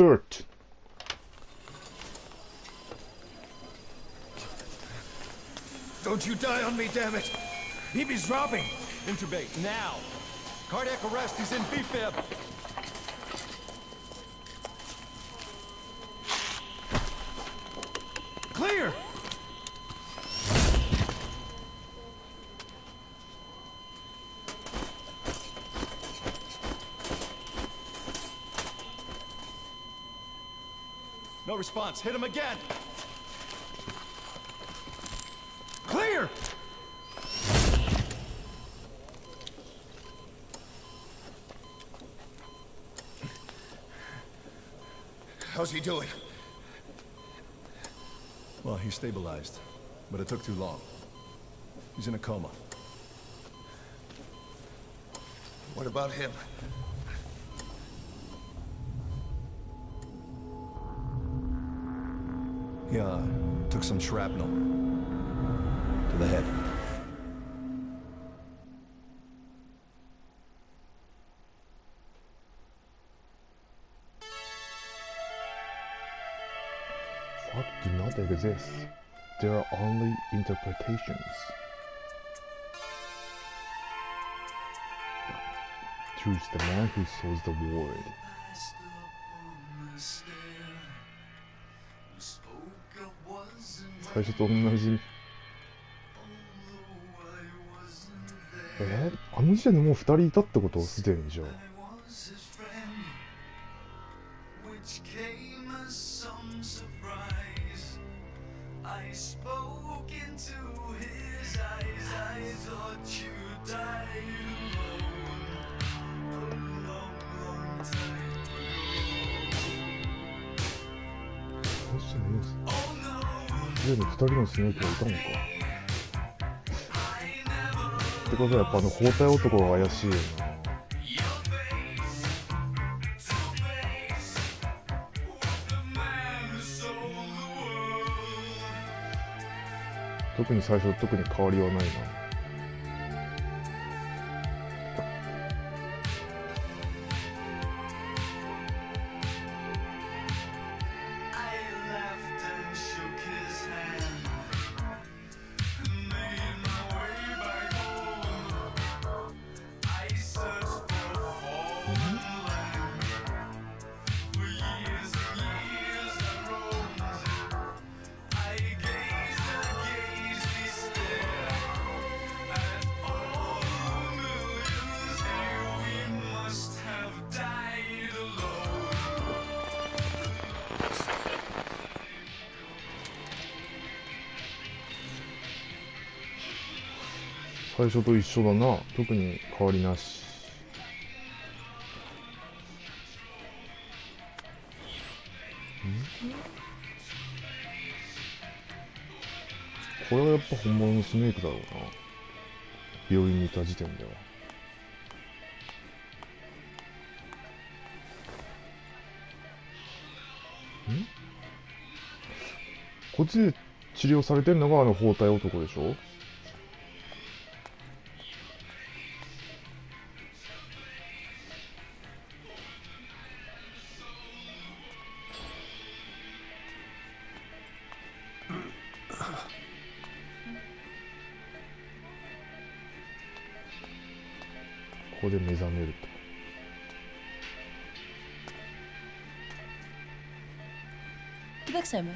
dirt. Don't you die on me, damn it! He's dropping! Intubate, now! Cardiac arrest, he's in B-fib! Clear! No response. Hit him again. Clear! How's he doing? Well, he's stabilized, but it took too long. He's in a coma. What about him? He, uh, took some shrapnel. To the head. Fuck do not exist. There are only interpretations. Choose the man who sows the word. 最初と同じ。え？ー、あの時点でもう2人いたってこと？すでにじゃあ。Nossa, Deus. 10に1人のスネークがいたのか。ってことはやっぱあの包帯男が怪しいよな。特に最初特に変わりはないな。最初と一緒だな。特に変わりなし。これはやっぱ本物のスネークだろうな。病院にいた時点では。ん？こっちで治療されてるのがあの包帯男でしょ？ここで目覚めると que vai ser, meu?